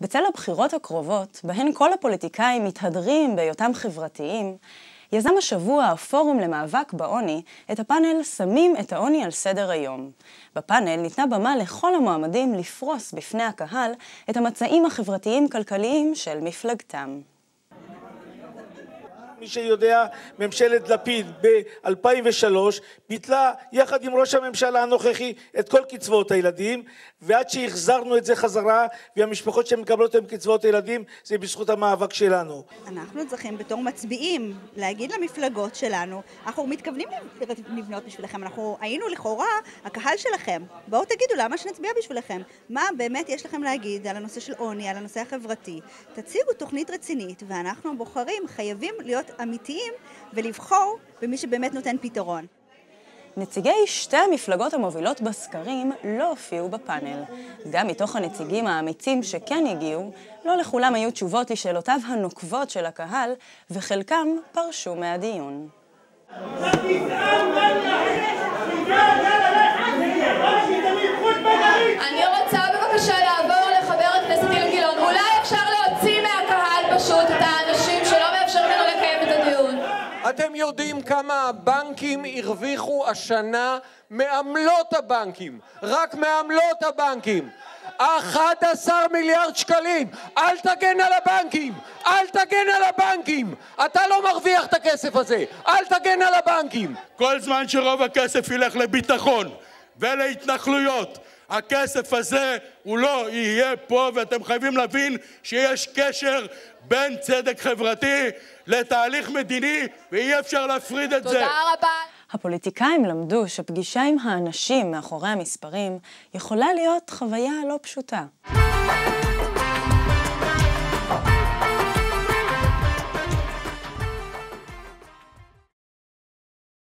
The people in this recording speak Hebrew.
בצל הבחירות הקרובות, בהן כל הפוליטיקאים מתהדרים בהיותם חברתיים, יזם השבוע הפורום למאבק בעוני את הפאנל "שמים את העוני על סדר היום". בפאנל ניתנה במה לכל המועמדים לפרוס בפני הקהל את המצעים החברתיים-כלכליים של מפלגתם. מי שיודע, ממשלת לפיד ב-2003 ביטלה יחד עם ראש הממשלה הנוכחי את כל קצבאות הילדים ועד שהחזרנו את זה חזרה והמשפחות שמקבלות עם קצבאות הילדים זה בזכות המאבק שלנו. אנחנו צריכים בתור מצביעים להגיד למפלגות שלנו אנחנו מתכוונים לבנות בשבילכם, אנחנו היינו לכאורה הקהל שלכם, בואו תגידו למה שנצביע בשבילכם, מה באמת יש לכם להגיד על הנושא של עוני, על הנושא החברתי, תציגו תוכנית רצינית ואנחנו הבוחרים חייבים להיות אמיתיים ולבחור במי שבאמת נותן פתרון. נציגי שתי המפלגות המובילות בסקרים לא הופיעו בפאנל. גם מתוך הנציגים האמיצים שכן הגיעו, לא לכולם היו תשובות לשאלותיו הנוקבות של הקהל, וחלקם פרשו מהדיון. אתם יודעים כמה הבנקים הרוויחו השנה מעמלות הבנקים, רק מעמלות הבנקים. 11 מיליארד שקלים. אל תגן על הבנקים! אל תגן על הבנקים! אתה לא מרוויח את הכסף הזה. אל תגן על הבנקים. כל זמן שרוב הכסף ילך לביטחון ולהתנחלויות, הכסף הזה הוא לא יהיה פה, ואתם חייבים להבין שיש קשר בין צדק חברתי לתהליך מדיני, ואי אפשר להפריד את זה. תודה רבה. הפוליטיקאים למדו שפגישה עם האנשים מאחורי המספרים יכולה להיות חוויה לא פשוטה.